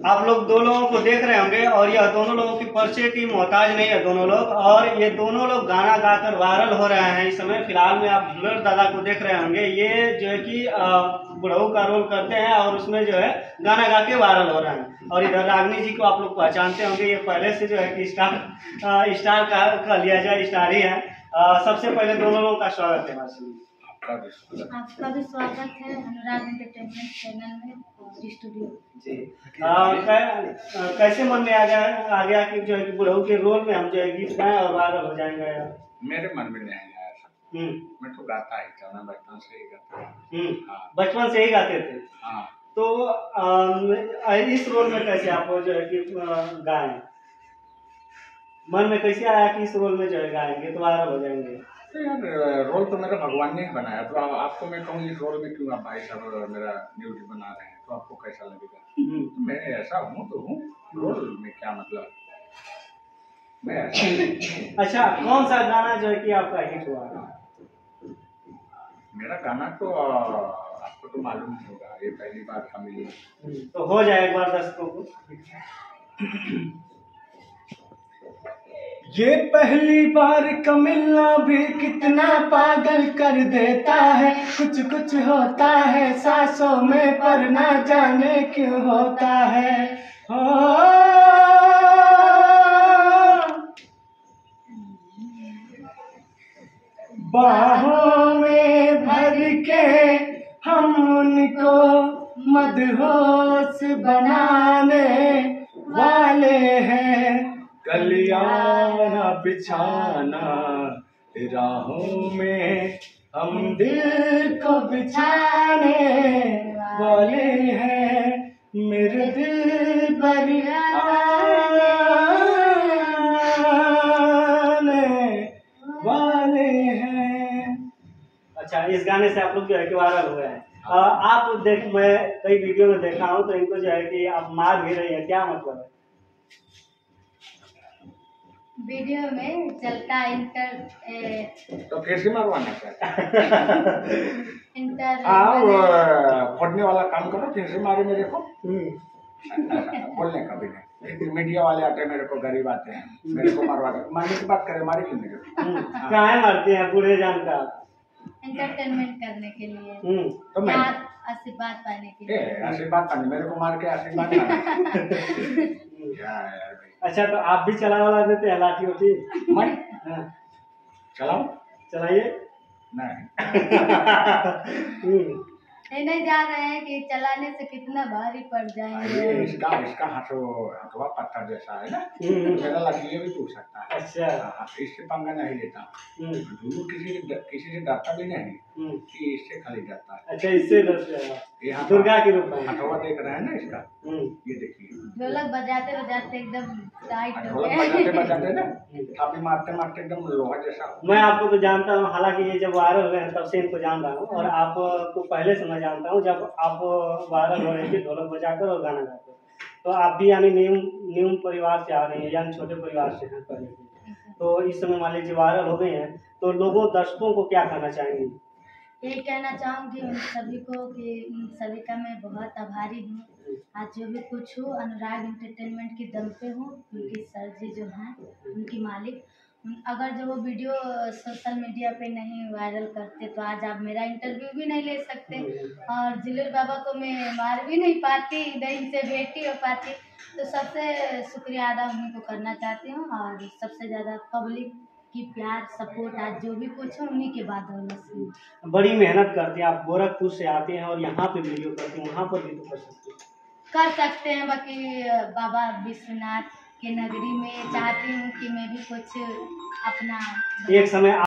आप लोग दो लोगों को देख रहे होंगे और यह दोनों लोगों की पर्चे की मोहताज नहीं है दोनों लोग। और ये दोनों लोग गाना गाकर वायरल हो रहे हैं इस समय। फ़िलहाल में आप झुलर दादा को देख रहे होंगे। ये जो है कि बुढ़ऊ का रोल करते हैं और उसमें जो है गाना गा के वायरल हो रहे हैं। और इधर रागनी जी को आप लोग पहचानते होंगे। ये पहले से जो है कि स्टार स्टार का, का लिया जाए स्टार ही है। आ, सबसे पहले दोनों लोगों का स्वागत है। आपका भी स्वागत। है। अनुराग एंटरटेनमेंट चैनल में। कैसे मन में आ गया आ गया कि जो है बुढ़ऊ के रोल में हम जो है गीत गाएँ और वायरल हो जाएँगे। मेरे मन में नहीं आया ऐसा हम्म। मैं तो गाता ही था मैं बचपन से ही गाता था। हम्म। हाँ। बचपन से ही गाते थे? हाँ। तो आ, इस रोल में कैसे आप जो है कि गाएँ? मन में कैसे आया कि इस रोल में जो है गाएँगे तो वायरल हो जाएँगे? तो यार रोल तो मेरा भगवान ने ही बनाया। तो आपको मैं कहूँ इस रोल में क्यों आप भाई साहब मेरा न्यूज़ बना रहे हैं? तो आपको कैसा लगेगा? हम्म, तो मैं ऐसा हूँ तो हूँ। रोल में क्या मतलब? मैं। अच्छा कौन सा गाना जो है कि आपका हिट हुआ? मेरा गाना तो आपको तो मालूम ही होगा ये पहली बार का मिली हम्म, तो हो जाए एक बार दर्शकों को। ये पहली बार का मिलना भी कितना पागल कर देता है। कुछ कुछ होता है, सांसों में पर ना जाने क्यों होता है। हो बाहों में भर के हम उनको मदहोश बनाने वाले बिछाना। राहों में हम दिल को बिछाने वाले हैं। मेरे दिल पर वाले हैं। अच्छा इस गाने से आप लोग जो है कि वायरल हुए हैं। आप देख, मैं कई वीडियो में देखा हूँ तो इनको जो है कि आप मार भी रही है, क्या मतलब है? वीडियो में चलता इंटर ए, तो फिर से मारवाना इंटर हाँ वो फोड़ने वाला काम करो फिर से मारे मेरे को। बोलने का भी नहीं। मीडिया वाले आते हैं मेरे को गरीब आते हैं। मेरे को मारवाते मारने की बात करे मारे क्यों मेरे को? हम्म, काहे मारते हैं? बूढ़े जान का। एंटरटेनमेंट करने के लिए। हम्म, तो मैं आशीर्वाद पाने के लिए। आशीर्वाद पाने मेरे को मार के आशीर्वाद पाने। क्या यार भाई। अच्छा तो आप भी चला वाला देते हैं लाठी होती मैं? हाँ, चलाओ। चलाइए। नहीं। ये नहीं जा रहे हैं कि चलाने से कितना भारी पड़ जाएँगे इसका इसका हाथों हथवा पत्थर जैसा है ना। हम्म, मेरा भी टूट सकता है। अच्छा। हाँ, इससे पंगा नहीं लेता। हम्म, गुरु किसी से किसी से डरता भी नहीं हम्म, कि इससे खाली डरता है। अच्छा इससे डरते ये दुर्गा के रूप में। हथवा देख रहे हैं ना इसका। ये देखिए। ढोलक बजाते बजाते एकदम टाइट हो ढोलक बजाते बजाते ना थापी मारते मारते एकदम लोहा जैसा मैं आपको तो जानता हूँ हालाँकि ये जब वायरल हुए हैं तब से इनको जान रहा हूँ। और आपको पहले से मैं जानता हूँ, जब आप वायरल हो रहे थे ढोलक बजाकर और गाना गाकर तो आप भी यानी न्यू न्यू परिवार से आ रहे हैं, यानी छोटे परिवार से हैं। पहले तो इस समय मान लीजिए वायरल हो गए हैं तो लोगों, दर्शकों को क्या कहना चाहेंगे? यही कहना चाहूँगी उन सभी को कि उन सभी का मैं बहुत आभारी हूँ। आज जो भी कुछ हो, अनुराग एंटरटेनमेंट के दम पे हूँ। उनकी सर जी जो हैं, उनकी मालिक। अगर जो वो वीडियो सोशल मीडिया पे नहीं वायरल करते तो आज आप मेरा इंटरव्यू भी नहीं ले सकते। और जिलेर बाबा को मैं मार भी नहीं पाती नहीं इनसे भेंट ही हो पाती। तो सबसे शुक्रिया अदा उन्हीं को करना चाहती हूँ और सबसे ज़्यादा पब्लिक की प्यार सपोर्ट आज जो भी कुछ है उन्हीं के बाद होना बड़ी मेहनत करते हैं आप गोरखपुर से आते हैं और यहाँ पे वीडियो करते हैं वहाँ पर भी तो कर सकते हैं। कर सकते हैं बाकी बाबा विश्वनाथ के नगरी में चाहती हूँ कि मैं भी कुछ अपना एक समय